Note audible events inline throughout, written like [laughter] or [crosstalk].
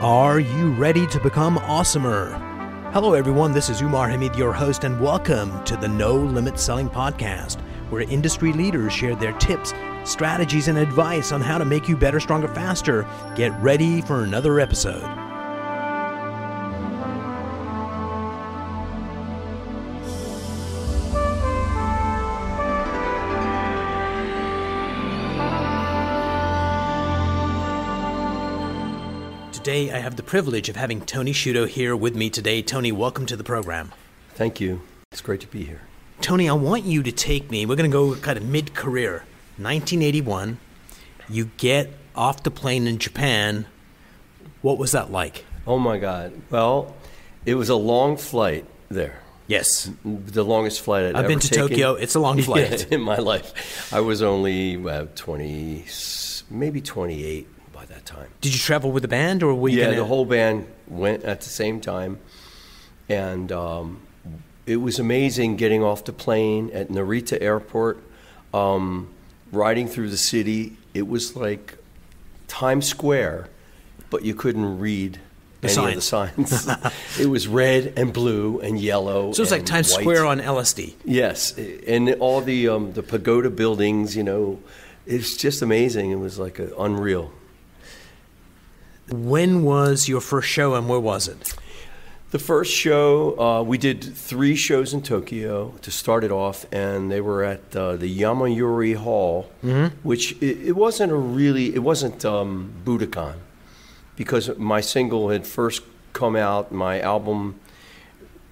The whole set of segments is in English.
Are you ready to become awesomer? Hello, everyone. This is Umar Hameed, your host, and welcome to the No Limit Selling Podcast, where industry leaders share their tips, strategies, and advice on how to make you better, stronger, faster. Get ready for another episode. Today, I have the privilege of having Tony Sciuto here with me today. Tony, welcome to the program. Thank you. It's great to be here. Tony, I want you to take me. We're going to go kind of mid career. 1981, you get off the plane in Japan. What was that like? Oh my God. Well, it was a long flight there. Yes. The longest flight I'd I've ever been to taken. Tokyo. It's a long [laughs] flight. In my life. I was only uh, 20, maybe 28 by that time. Did you travel with the band or were you yeah, gonna- the whole band went at the same time. And um, it was amazing getting off the plane at Narita Airport, um, riding through the city. It was like Times Square, but you couldn't read The any of the signs. [laughs] it was red and blue and yellow. So it was like Times white. Square on LSD. Yes, and all the um, the pagoda buildings, you know, it's just amazing. It was like a, unreal. When was your first show and where was it? The first show, uh, we did three shows in Tokyo to start it off, and they were at uh, the Yamayuri Hall, which it, it wasn't a really, it wasn't um, Budokan, because my single had first come out. My album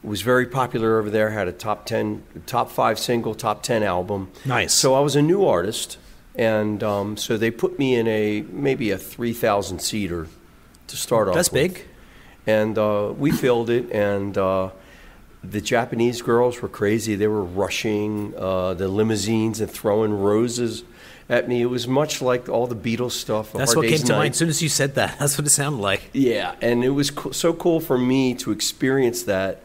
was very popular over there. Had a top ten, top five single, top ten album. Nice. So I was a new artist, and um, so they put me in a maybe a three thousand seater to start off. That's with big. and uh, we filled it and uh, the japanese girls were crazy they were rushing uh, the limousines and throwing roses at me it was much like all the beatles stuff That's what came to Night. mind. As soon as you said that, [laughs] that's what it sounded like. yeah and it was co- so cool for me to experience that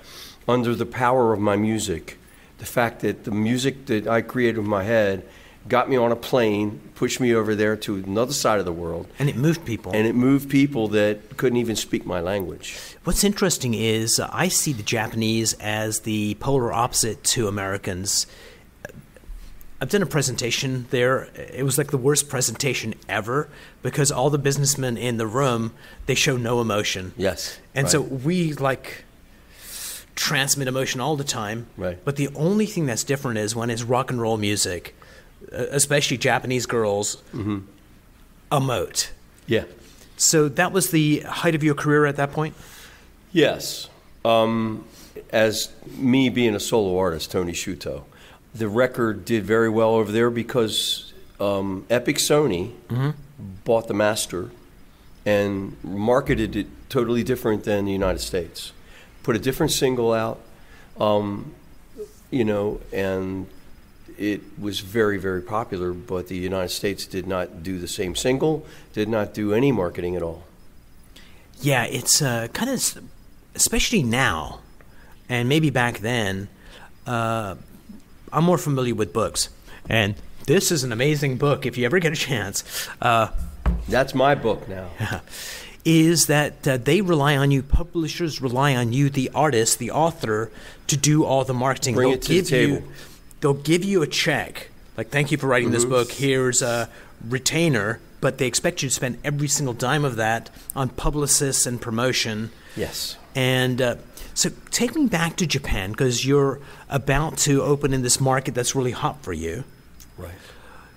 under the power of my music the fact that the music that i created in my head got me on a plane pushed me over there to another side of the world And it moved people. and it moved people that couldn't even speak my language What's interesting is uh, I see the Japanese as the polar opposite to Americans. I've done a presentation there. It was like the worst presentation ever because all the businessmen in the room they show no emotion. yes And right. so we like transmit emotion all the time. Right. But the only thing that's different is when it's rock and roll music, especially Japanese girls, Mm-hmm. emote. yeah So that was the height of your career at that point. Yes. Um, as me being a solo artist, Tony Sciuto, the record did very well over there because um, Epic Sony bought the master and marketed it totally different than the United States. Put a different single out, um, you know, and it was very, very popular, but the United States did not do the same single, did not do any marketing at all. Yeah, it's uh, kind of, especially now, and maybe back then. Uh, I'm more familiar with books, and this is an amazing book. If you ever get a chance, uh, That's my book now. [laughs] is that uh, they rely on you. Publishers rely on you, the artist, the author, to do all the marketing. Bring they'll it to the give you, table. They'll give you a check, like thank you for writing this Mm-hmm. book. Here's a retainer, but they expect you to spend every single dime of that on publicists and promotion. Yes. And uh, so take me back to Japan because you're about to open in this market that's really hot for you. Right.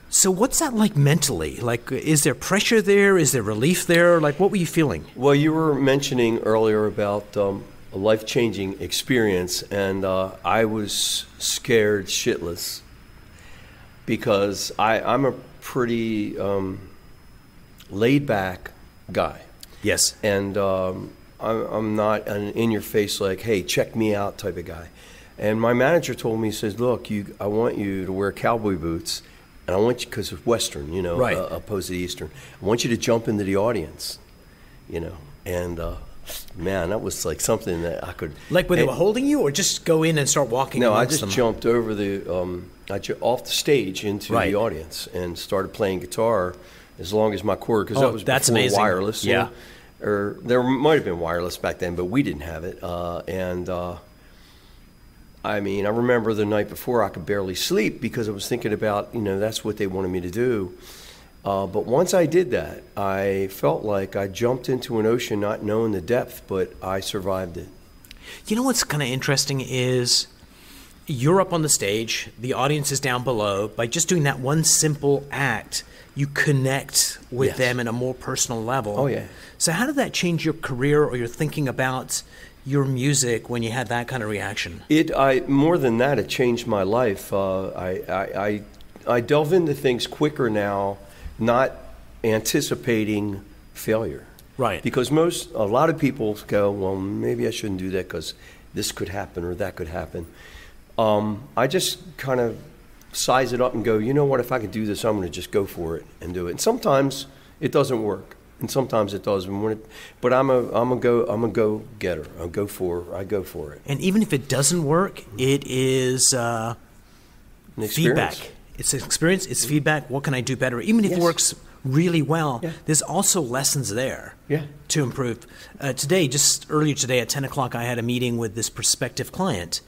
So what's that like mentally? Like, is there pressure there? Is there relief there? Like, what were you feeling? Well, you were mentioning earlier about um, a life changing experience, and uh, I was scared shitless because I, I'm a pretty um, laid back guy. Yes. And um, I'm, I'm not an in your face, like, hey, check me out type of guy. And my manager told me, he says, look, you, I want you to wear cowboy boots, and I want you, because it's Western, you know, Right. uh, opposed to Eastern. I want you to jump into the audience, you know. And uh, man, that was like something that I could. Like when they were holding you, or just go in and start walking? no, I just them? jumped over the, um, I ju- off the stage into Right. the audience and started playing guitar as long as my cord, because Oh, that was that's before amazing. wireless. Yeah. know. or there might have been wireless back then, but we didn't have it. Uh, and uh, I mean, I remember the night before I could barely sleep because I was thinking about, you know, that's what they wanted me to do. Uh, but once I did that, I felt like I jumped into an ocean not knowing the depth, but I survived it. You know what's kind of interesting is you're up on the stage, the audience is down below. By just doing that one simple act, you connect with Yes. them in a more personal level. Oh, yeah. So, how did that change your career or your thinking about your music when you had that kind of reaction? It, I more than that, it changed my life. Uh, I, I, I, I delve into things quicker now, not anticipating failure. Right. Because most, a lot of people go, well, maybe I shouldn't do that because this could happen or that could happen. Um, I just kind of size it up and go, you know what? If I can do this, I'm going to just go for it and do it. And sometimes it doesn't work, and sometimes it does. And when it, but I'm a, I'm a go, I'm a go getter. I go for, I go for it. And even if it doesn't work, it is uh, feedback. It's experience, it's feedback. What can I do better? Even if it works really well, Yeah. there's also lessons there Yeah. to improve. Uh, today, just earlier today at 10 o'clock, I had a meeting with this prospective client,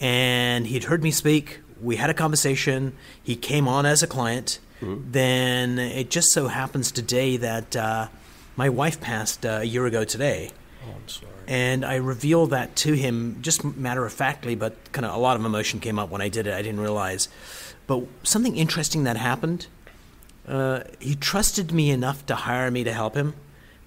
and he'd heard me speak. We had a conversation. He came on as a client. Mm-hmm. Then it just so happens today that uh, my wife passed uh, a year ago today. Oh, I'm sorry. And I revealed that to him just matter of factly, but kind of a lot of emotion came up when I did it. I didn't realize. But something interesting that happened uh, he trusted me enough to hire me to help him.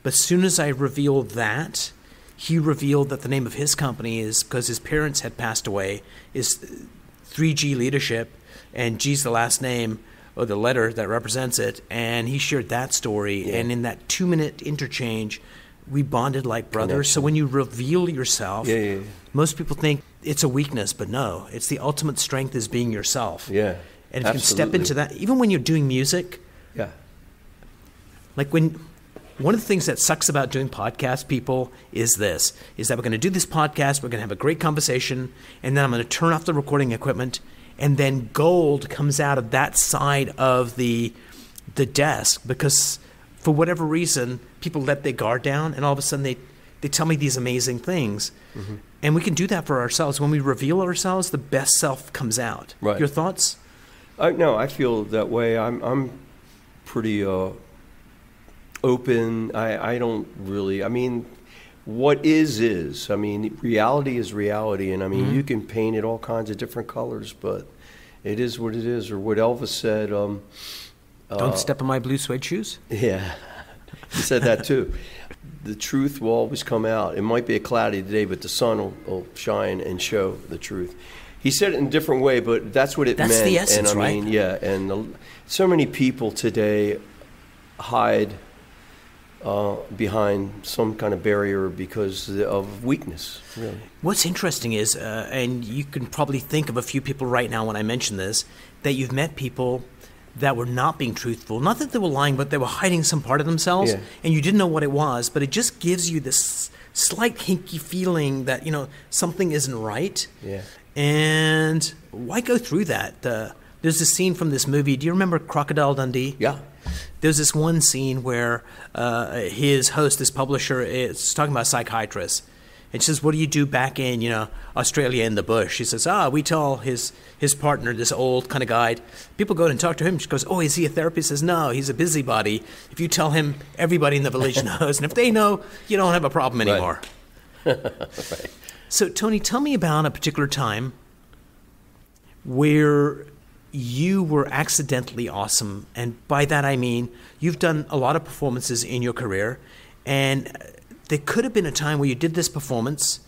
But as soon as I revealed that, he revealed that the name of his company is because his parents had passed away, is 3G Leadership, and G's the last name or the letter that represents it. And he shared that story. Yeah. And in that two minute interchange, we bonded like brothers. So when you reveal yourself, yeah, yeah. most people think it's a weakness, but no, it's the ultimate strength is being yourself. Yeah. And if you can step into that, even when you're doing music, Yeah. like when one of the things that sucks about doing podcast people is this is that we're going to do this podcast we're going to have a great conversation and then i'm going to turn off the recording equipment and then gold comes out of that side of the the desk because for whatever reason people let their guard down and all of a sudden they they tell me these amazing things Mm-hmm. And we can do that for ourselves when we reveal ourselves the best self comes out Right. your thoughts I, no, I feel that way. I'm I'm pretty uh, open. I, I don't really. I mean, what is is. I mean, reality is reality, and I mean, you can paint it all kinds of different colors, but it is what it is. Or what Elvis said. Um, don't uh, step on my blue suede shoes [laughs] Yeah, he said that too. The truth will always come out. It might be a cloudy day, but the sun will, will shine and show the truth. He said it in a different way, but that's what it That's meant. the essence, and I right? yeah, and the, so many people today hide uh, behind some kind of barrier because of weakness. Really, What's interesting is, uh, and you can probably think of a few people right now when I mention this, that you've met people that were not being truthful. Not that they were lying, but they were hiding some part of themselves, Yeah. and you didn't know what it was. But it just gives you this slight hinky feeling that you know something isn't right. Yeah. And why go through that? Uh, there's a scene from this movie. Do you remember Crocodile Dundee? yeah, There's this one scene where uh, his host, this publisher, is talking about a psychiatrist. And she says, What do you do back in, you know, Australia in the bush? He says, Ah, we tell his, his partner, this old kind of guide, people go and talk to him. She goes, Oh, is he a therapist? He says, No, he's a busybody. If you tell him, everybody in the village [laughs] knows. And if they know, you don't have a problem anymore." Right. anymore. [laughs] So, Tony, tell me about a particular time where you were accidentally awesome. And by that I mean you've done a lot of performances in your career, and there could have been a time where you did this performance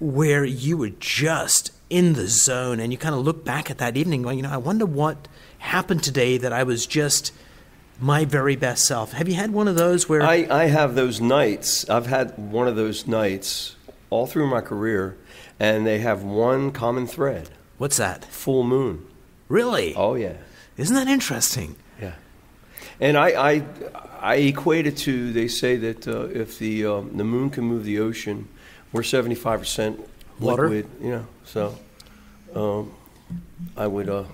where you were just in the zone and you kind of look back at that evening going, you know, I wonder what happened today that I was just my very best self. Have you had one of those where I, I have those nights. I've had one of those nights all through my career, and they have one common thread: what's that? full moon. Really? Oh yeah. Isn't that interesting? Yeah, and I I, I equate it to they say that uh, if the um, the moon can move the ocean, we're seventy five percent Water? liquid. You know, so um, I would. Uh,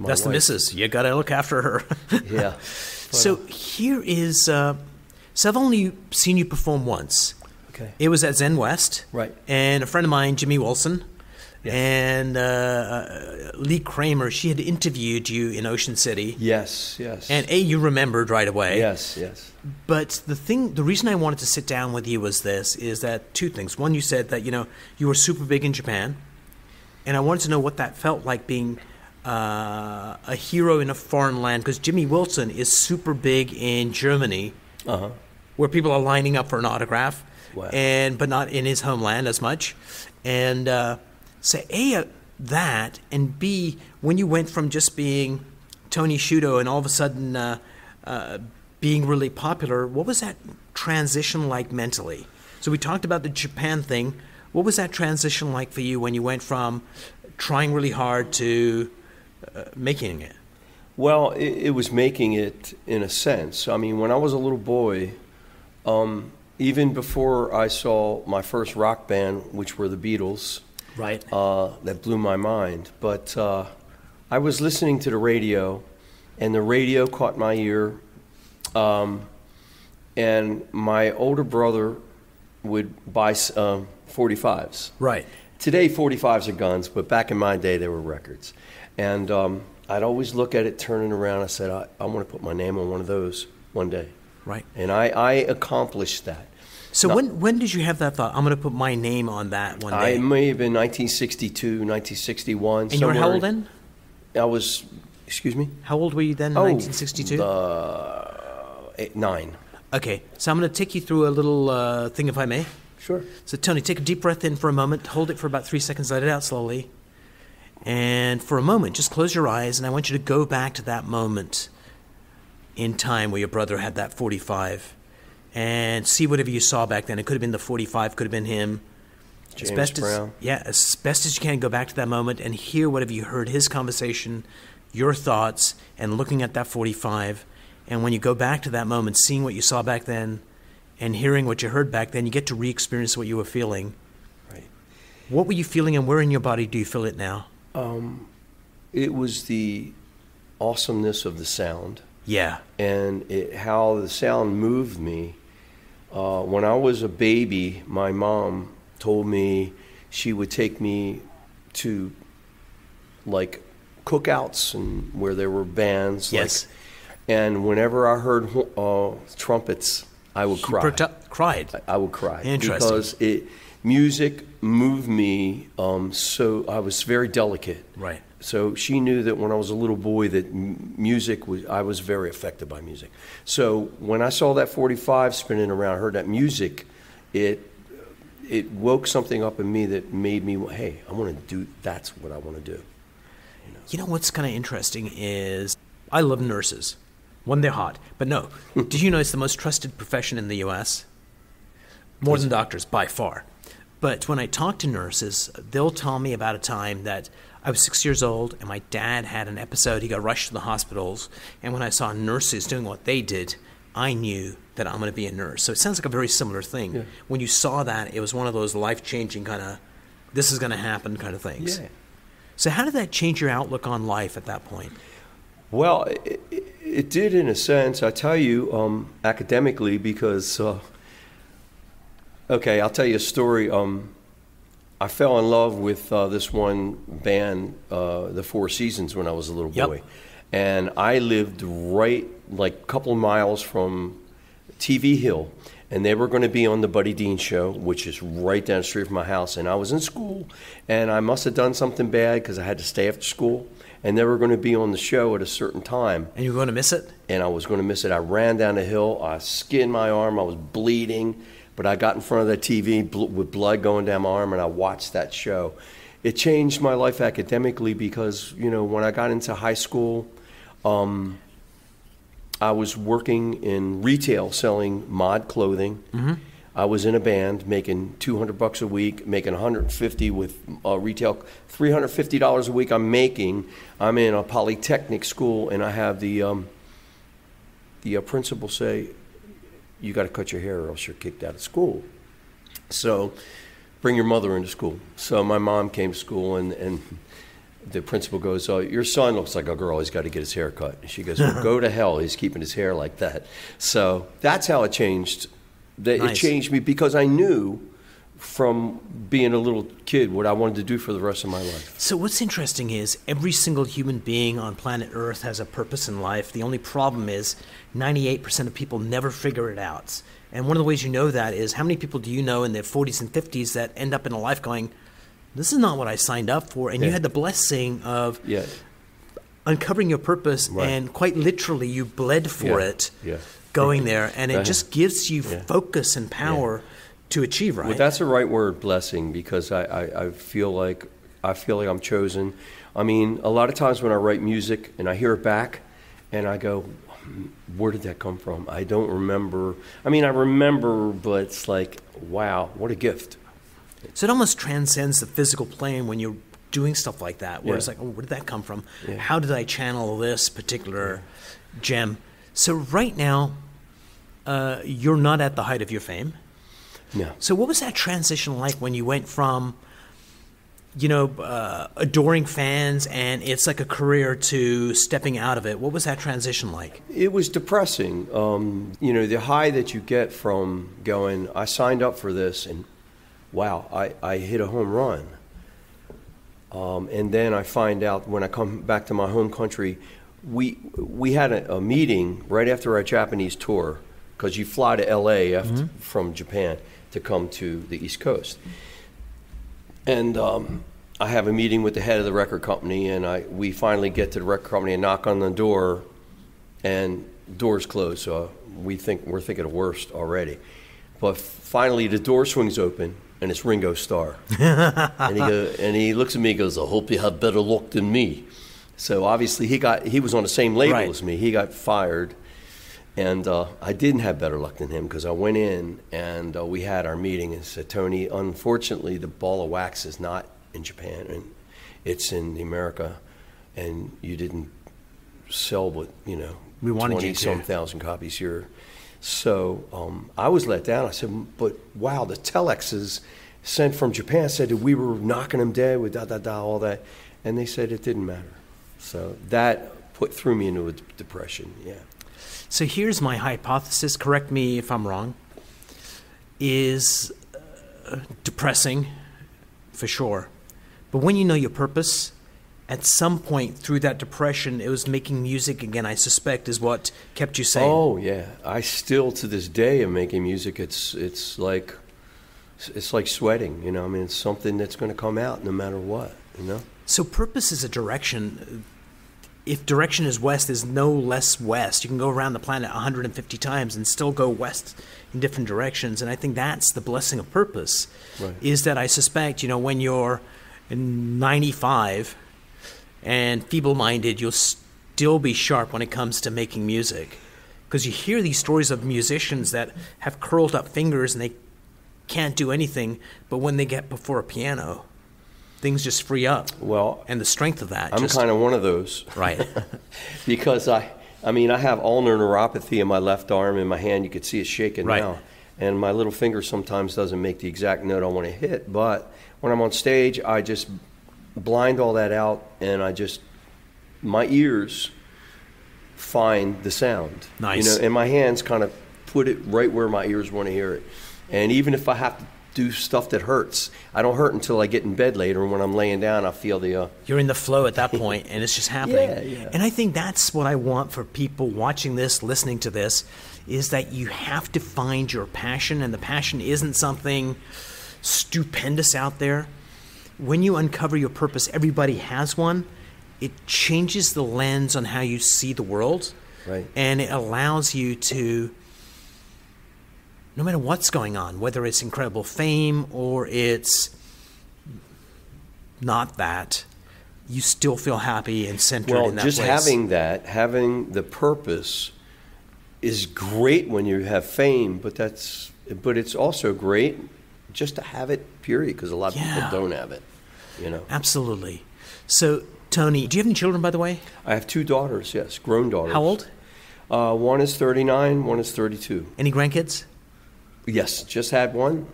That's the missus. You got to look after her. [laughs] Yeah. [laughs] so here is uh, So I've only seen you perform once. Okay. It was at Zen West. Right. And a friend of mine, Jimmy Wilson, Yes. and uh, uh, Lee Kramer, she had interviewed you in Ocean City. Yes, yes. And A, you remembered right away. yes, yes. But the thing, the reason I wanted to sit down with you was this: is that two things. One, you said that you know you were super big in Japan, and I wanted to know what that felt like being uh, a hero in a foreign land. Because Jimmy Wilson is super big in Germany, Uh huh. where people are lining up for an autograph, Wow. and but not in his homeland as much. And uh, so a uh, that, and b when you went from just being Tony Sciuto and all of a sudden uh, uh, being really popular, what was that transition like mentally? So we talked about the Japan thing. What was that transition like for you when you went from trying really hard to uh, making it? Well, it, it was making it in a sense. I mean, when I was a little boy, um, even before I saw my first rock band, which were the Beatles, Right. uh, that blew my mind. But uh, I was listening to the radio, and the radio caught my ear. Um, and my older brother would buy um, 45s. Right. Today, 45s are guns, but back in my day, they were records. And um, I'd always look at it turning around. I said, I, I want to put my name on one of those one day. Right. And I, I accomplished that. So No. when when did you have that thought? I'm going to put my name on that one day. I may have been 1962, 1961. and you were how old then? I was, excuse me? How old were you then? Oh, 1962. Uh, eight, nine. okay, so I'm going to take you through a little uh, thing, if I may. Sure. So Tony, take a deep breath in for a moment. Hold it for about three seconds. Let it out slowly. And for a moment, just close your eyes, and I want you to go back to that moment in time where your brother had that 45, and see whatever you saw back then. It could have been the 45, could have been him. James as best Brown. As, yeah, as best as you can, go back to that moment and hear whatever you heard, his conversation, your thoughts, and looking at that 45. And when you go back to that moment, seeing what you saw back then and hearing what you heard back then, you get to re experience what you were feeling. Right. What were you feeling, and where in your body do you feel it now? Um, it was the awesomeness of the sound Yeah. and it, how the sound moved me. Uh, when I was a baby, my mom told me she would take me to like cookouts and where there were bands. Yes. Like, and whenever I heard uh, trumpets, I would cry. cried. I- I would cry Interesting. because it music moved me. Um, so I was very delicate. Right. So she knew that when I was a little boy that music was I was very affected by music. So when I saw that 45 spinning around, heard that music, it it woke something up in me that made me hey, I want to do that's what I want to do. You know what's kind of interesting is I love nurses. One, they're hot. But no, [laughs] did you know it's the most trusted profession in the U.S.? More than doctors, by far. But when I talk to nurses, they'll tell me about a time that I was six years old and my dad had an episode. He got rushed to the hospitals. And when I saw nurses doing what they did, I knew that I'm going to be a nurse. So it sounds like a very similar thing. Yeah. When you saw that, it was one of those life changing kind of, this is going to happen kind of things. Yeah. So, how did that change your outlook on life at that point? Well, it, it, it did in a sense. I tell you, um, academically, because uh, okay, I'll tell you a story. Um, I fell in love with uh, this one band, uh, the Four Seasons, when I was a little Yep. boy, and I lived right like a couple miles from TV Hill, and they were going to be on the Buddy Dean show, which is right down the street from my house. And I was in school, and I must have done something bad because I had to stay after school, and they were going to be on the show at a certain time, And you're going to miss it? and I was going to miss it. I ran down the hill, I skinned my arm, I was bleeding, but I got in front of that TV bl- with blood going down my arm, and I watched that show. It changed my life academically because you know when I got into high school. Um, I was working in retail selling mod clothing. I was in a band making 200 bucks a week, making 150 with uh, retail, 350 dollars a week. I'm making. I'm in a polytechnic school, and I have the um, the uh, principal say, "You got to cut your hair, or else you're kicked out of school." So, bring your mother into school. So my mom came to school, and and the principal goes, oh, "Your son looks like a girl. He's got to get his hair cut." And she goes, well, "Go to hell. He's keeping his hair like that." So that's how it changed. Nice. It changed me because I knew from being a little kid what I wanted to do for the rest of my life. So what's interesting is every single human being on planet Earth has a purpose in life. The only problem is 98% of people never figure it out. And one of the ways you know that is how many people do you know in their 40s and 50s that end up in a life going, this is not what I signed up for. And you had the blessing of Yeah. uncovering your purpose Right. and quite literally you bled for Yeah. it Yeah. going there. And it Go just gives you Yeah. focus and power to achieve, right? Well, that's the right word, blessing, because I, I, I feel like I feel like I'm chosen. I mean, a lot of times when I write music and I hear it back, and I go, "Where did that come from?" I don't remember. I mean, I remember, but it's like, wow, what a gift. So it almost transcends the physical plane when you're doing stuff like that, where Yeah. it's like, oh, where did that come from? Yeah. How did I channel this particular gem? So right now, uh, you're not at the height of your fame. No. So what was that transition like when you went from, you know, uh, adoring fans and it's like a career to stepping out of it? What was that transition like? It was depressing. Um, you know, the high that you get from going, I signed up for this, and wow, I, I hit a home run. Um, and then I find out when I come back to my home country, we, we had a, a meeting right after our Japanese tour, because you fly to LA after, from Japan to come to the East Coast. And um, I have a meeting with the head of the record company, and I, we finally get to the record company and knock on the door, and doors closed. So we think we're thinking the worst already. But finally, the door swings open, and it's Ringo Starr. [laughs] and he go, and he looks at me, and goes, "I hope you have better luck than me." So obviously, he got he was on the same label Right. as me. He got fired, and uh, I didn't have better luck than him because I went in and uh, we had our meeting and said, Tony, unfortunately, the ball of wax is not in Japan and it's in the America, and you didn't sell what you know We wanted you twenty to." some thousand copies here. So um, I was let down. I said, but wow, the telexes sent from Japan said that we were knocking them dead with da da da all that, and they said it didn't matter. So that put threw me into a d- depression. Yeah. So here's my hypothesis. Correct me if I'm wrong. Is uh, depressing, for sure. But when you know your purpose, at some point through that depression, it was making music again. I suspect is what kept you sane. Oh yeah, I still to this day am making music. It's it's like it's like sweating. You know, I mean, it's something that's going to come out no matter what. You know. So purpose is a direction. If direction is west, there's no less west. You can go around the planet 150 times and still go west in different directions. And I think that's the blessing of purpose. Right. Is that I suspect, you know, when you're 95 and feeble-minded, you'll still be sharp when it comes to making music. Because you hear these stories of musicians that have curled up fingers and they can't do anything, but when they get before a piano, things just free up Well, and the strength of that. I'm just, kind of one of those. right. [laughs] because I, I mean, I have ulnar neuropathy in my left arm and my hand. You could see it shaking Right. now, and my little finger sometimes doesn't make the exact note I want to hit. But when I'm on stage, I just blind all that out, and I just my ears find the sound. Nice. You know, and my hands kind of put it right where my ears want to hear it. And even if I have to do stuff that hurts, I don't hurt until I get in bed later. And when I'm laying down, I feel the. Uh, You're in the flow at that [laughs] point, and it's just happening. Yeah, yeah. And I think that's what I want for people watching this, listening to this, is that you have to find your passion, and the passion isn't something stupendous out there. When you uncover your purpose, everybody has one. It changes the lens on how you see the world, Right. and it allows you to no matter what's going on, whether it's incredible fame or it's not that, you still feel happy and centered Well, in that just place. having that, having the purpose, is great when you have fame. But that's, but it's also great just to have it. Period, because a lot of Yeah. people don't have it. You know, Absolutely. So, Tony, do you have any children, by the way? I have two daughters. Yes, grown daughters. How old? Uh, one is 39. One is 32. Any grandkids? Yes, just had one.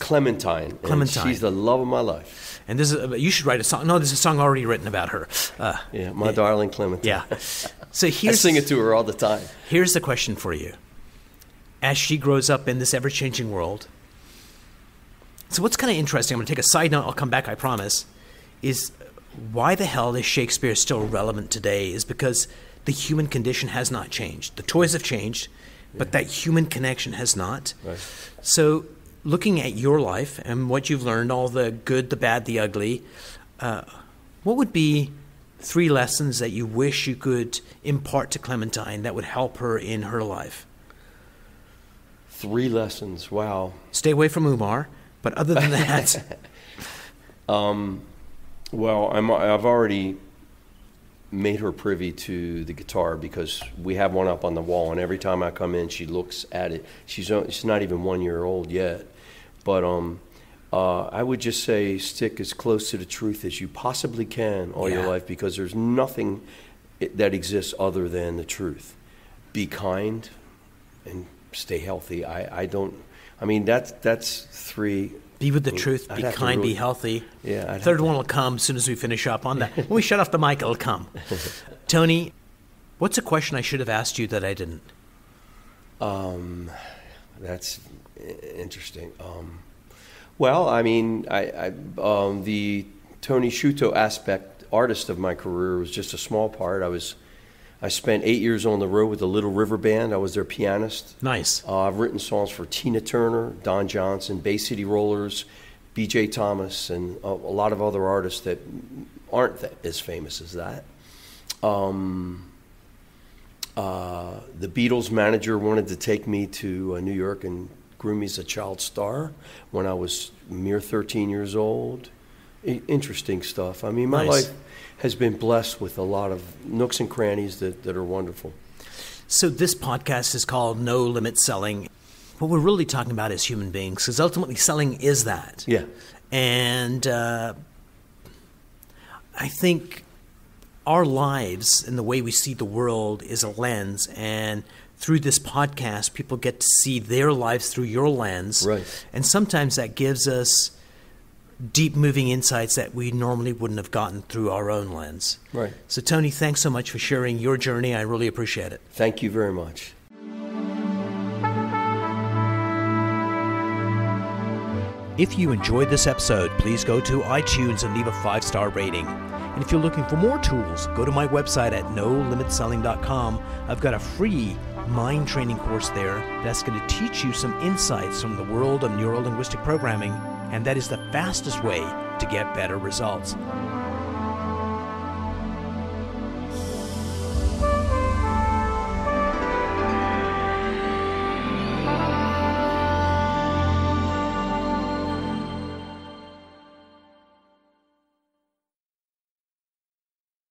Clementine. Clementine. she's the love of my life. And this is you should write a song. No, there's a song already written about her. Uh, Yeah, my darling Clementine. yeah. So here's, [laughs] I sing it to her all the time. Here's the question for you. As she grows up in this ever changing world, so what's kind of interesting, I'm going to take a side note, I'll come back, I promise, is why the hell is Shakespeare still relevant today? Is because the human condition has not changed. The toys have changed, but that human connection has not. Right. So, looking at your life and what you've learned, all the good, the bad, the ugly, uh, what would be three lessons that you wish you could impart to Clementine that would help her in her life? Three lessons. Wow. Stay away from Umar, but other than that, [laughs] um, Well, I'm, I've already made her privy to the guitar because we have one up on the wall, and every time I come in, she looks at it. She's she's not even one year old yet, but um, uh, I would just say stick as close to the truth as you possibly can all Yeah. your life because there's nothing that exists other than the truth. Be kind and stay healthy. I, I don't. I mean that's that's three. be with the truth, I'd be kind, be healthy. Yeah, I'd Third one will come as soon as we finish up on that. [laughs] When we shut off the mic, it'll come. [laughs] Tony, what's a question I should have asked you that I didn't? Um, that's interesting. Um, well, I mean, I, I um, the Tony Sciuto aspect artist of my career was just a small part. I was I spent eight years on the road with the Little River Band. I was their pianist. Nice. Uh, I've written songs for Tina Turner, Don Johnson, Bay City Rollers, B.J. Thomas, and a, a lot of other artists that aren't that, as famous as that. Um, uh, the Beatles manager wanted to take me to uh, New York and groom me as a child star when I was mere 13 years old. Interesting stuff. I mean, my Nice. life has been blessed with a lot of nooks and crannies that, that are wonderful. So this podcast is called No Limit Selling. What we're really talking about is human beings, because ultimately selling is that. Yeah. And uh, I think our lives and the way we see the world is a lens. And through this podcast, people get to see their lives through your lens. Right. And sometimes that gives us deep moving insights that we normally wouldn't have gotten through our own lens. Right. So, Tony, thanks so much for sharing your journey. I really appreciate it. Thank you very much. If you enjoyed this episode, please go to iTunes and leave a five star rating. And if you're looking for more tools, go to my website at nolimitselling.com. I've got a free mind training course there that's going to teach you some insights from the world of neuro linguistic programming, and that is the fastest way to get better results.